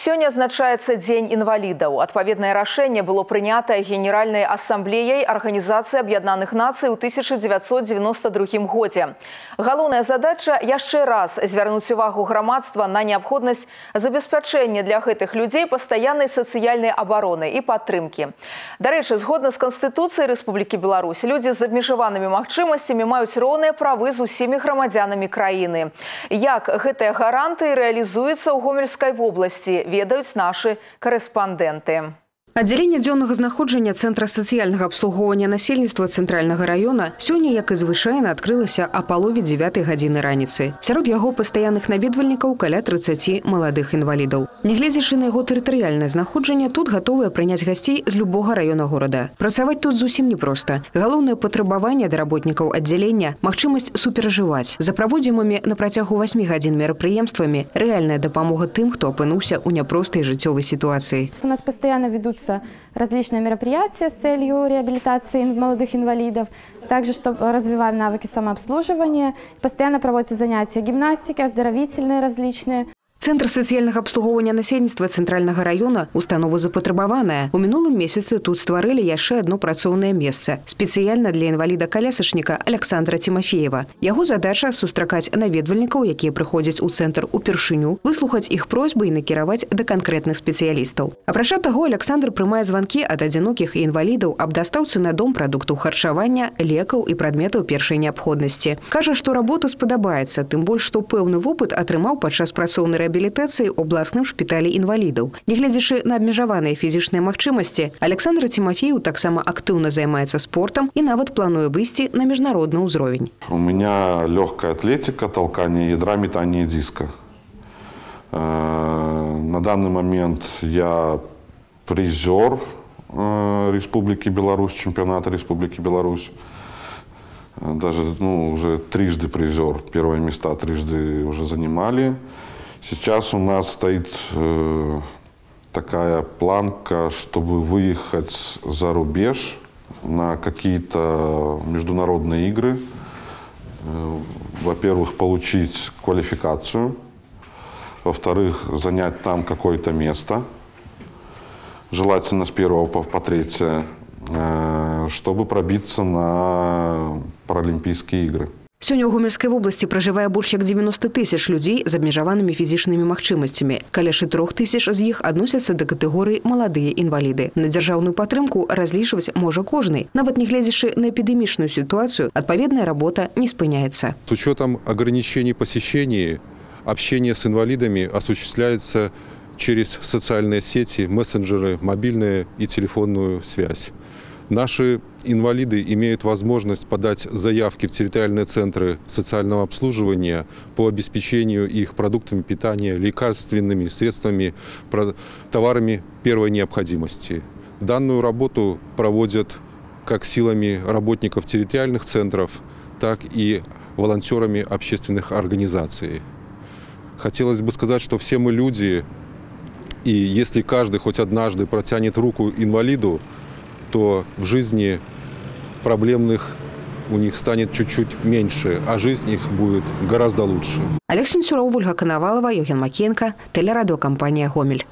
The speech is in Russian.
Сёння адзначаецца дзень інвалідаў. Адпаведнае рашэнне было прынятае генеральнай асамблеяй арганізацыі аб'яднаных нацый у 1992 годзе. Галоўная задача яшчэ раз звярнуць увагу грамадства на неабходнасць забеспячэння для гэтых людзей пастаяннай сацыяльнай абароны і падтрымкі. Дарэчы, згодна з канстытуцыяй Рэспублікі Беларусь, людзі з абмежаванымі магчымасцямі маюць роўныя правы з усімі грамадзянамі краіны. Як гэтыя гаранты рэалізуюцца ў гомельскай вобласці, Ведаюць нашы карэспандэнты. Аддзяленне дзённага знаходжання цэнтра сацыяльнага абслугоўвання насельніцтва цэнтральнага раёна сёння, як і звычайна адкрылася а палове 9 гадзіны раніцы. Сярод яго пастаянных наведвальнікаў каля 30 маладых інвалідаў. Нягледзячы на яго тэрытарыяльнае знаходжанне тут гатовыя прыняць гасцей з любога раёна горада. Працаваць тут зусім непроста. Галоўнае патрабаванне да работнікаў аддзялення магчымасць суперажываць. За праводзімымі на працягу 8 гадзін мерапрыемствамі рэальная дапамога тым, хто апынуўся ў няпростай жыццёвай сітуацыі. У нас постоянно ведутся проводятся различные мероприятия с целью реабилитации молодых инвалидов. Также, чтобы развиваем навыки самообслуживания. Постоянно проводятся занятия гимнастики, оздоровительные различные. Центр сацыяльнага абслугоўвання насельніцтва цэнтральнага раёна установа запатрабаваная. У мінулым месяцы тут стварылі яшчэ одно працоўнае месца спецыяльна для інваліда калясачніка Александра Тимофеева. Яго задача сустракаць наведвальнікаў, якія прыходзяць у цэнтр упершыню, выслухаць іх просьбы і накіраваць да канкрэтных спецыялістаў. Апрача таго Александр прымае званкі ад адзінокіх і інвалідаў аб дастаўцы на дом прадуктаў харчавання, лекаў і прадметаў першай неабходнасці. Кажа, што работа спадабаецца, тым больш што пэўны вопыт атрымаў падчас працоўнай рэабілітацыі ў абласным шпіталі інвалідаў. Нягледзячы на абмежаваныя фізічныя магчымасці, Александр Тимофею таксама актыўна займаецца спортам і нават плануе выйсці на міжнародны ўзровень. У меня легкая атлетика, толкание ядра, метание диска. Э, на данный момент я призер э, Республики Беларусь, чемпионата Республики Беларусь. Даже ну, уже трижды призер. Первые места трижды уже занимали. Сейчас у нас стоит э, такая планка, чтобы выехать за рубеж на какие-то международные игры. Э, во-первых, получить квалификацию. Во-вторых, занять там какое-то место. Желательно с первого по, по третье, э, чтобы пробиться на Паралимпийские игры. Сёння ў гомельскай вобласці пражывае больш як 90 тысяч людзей з абмежаванымі фізічнымі магчымасцямі. Каляшы трох тысяч з іх адносяцца да катэгорыі маладыя інваліды. На дзяржаўную падтрымку разлічваць можа кожны. Нават нягледзячы на эпідэмічную ситуацию, адпаведная работа не спыняецца. С учетом ограничений посещений, общение с инвалидами осуществляется через социальные сети, мессенджеры, мобильные и телефонную связь. Наши инвалиды имеют возможность подать заявки в территориальные центры социального обслуживания по обеспечению их продуктами питания, лекарственными средствами, товарами первой необходимости. Данную работу проводят как силами работников территориальных центров, так и волонтерами общественных организаций. Хотелось бы сказать, что все мы люди, и если каждый хоть однажды протянет руку инвалиду, то в жизни проблемных у них станет чуть-чуть меньше, а жизнь их будет гораздо лучше. Олег Сенсюров, Ольга Коновалова, Евген Макенко, телерадиокомпания «Гомель».